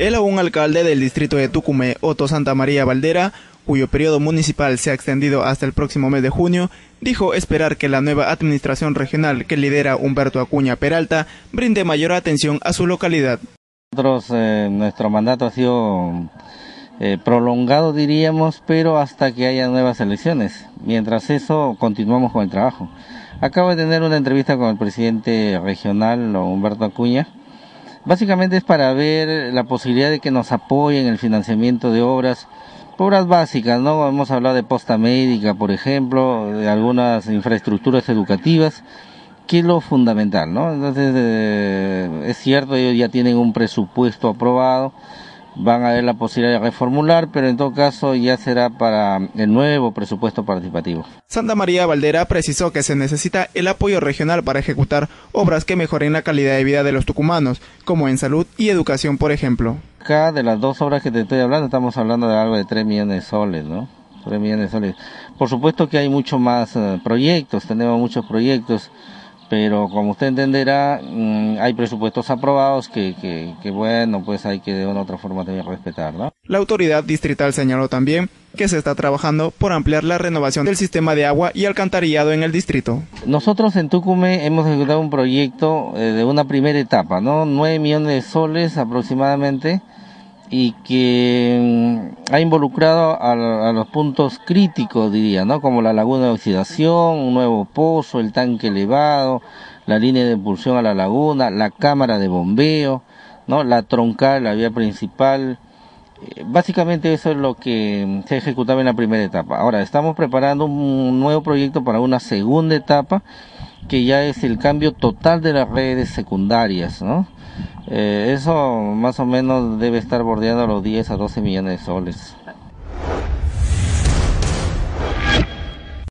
El aún alcalde del distrito de Tucumé, Otto Santa María Valdera, cuyo periodo municipal se ha extendido hasta el próximo mes de junio, dijo esperar que la nueva administración regional que lidera Humberto Acuña Peralta brinde mayor atención a su localidad. Eh, nuestro mandato ha sido eh, prolongado, diríamos, pero hasta que haya nuevas elecciones. Mientras eso, continuamos con el trabajo. Acabo de tener una entrevista con el presidente regional, Humberto Acuña, Básicamente es para ver la posibilidad de que nos apoyen el financiamiento de obras, obras básicas, ¿no? Hemos hablado de posta médica, por ejemplo, de algunas infraestructuras educativas, que es lo fundamental, ¿no? Entonces, eh, es cierto, ellos ya tienen un presupuesto aprobado, van a ver la posibilidad de reformular, pero en todo caso ya será para el nuevo presupuesto participativo. Santa María Valdera precisó que se necesita el apoyo regional para ejecutar obras que mejoren la calidad de vida de los tucumanos, como en salud y educación, por ejemplo. Acá de las dos obras que te estoy hablando, estamos hablando de algo de 3 millones de soles, ¿no? 3 millones de soles. Por supuesto que hay muchos más eh, proyectos, tenemos muchos proyectos pero como usted entenderá, mm, hay presupuestos aprobados que, que, bueno, pues hay que de una u otra forma también respetar, ¿no? La autoridad distrital señaló también que se está trabajando por ampliar la renovación del sistema de agua y alcantarillado en el distrito. Nosotros en Tucumé hemos ejecutado un proyecto eh, de una primera etapa, ¿no? 9 millones de soles aproximadamente, y que mm, ha involucrado a, los puntos críticos, diría, ¿no? Como la laguna de oxidación, un nuevo pozo, el tanque elevado, la línea de impulsión a la laguna, la cámara de bombeo, ¿no? La troncal, la vía principal. Eh, básicamente eso es lo que se ejecutaba en la primera etapa. Ahora, estamos preparando un nuevo proyecto para una segunda etapa, que ya es el cambio total de las redes secundarias, ¿no? Eh, eso más o menos debe estar bordeando los 10 a 12 millones de soles.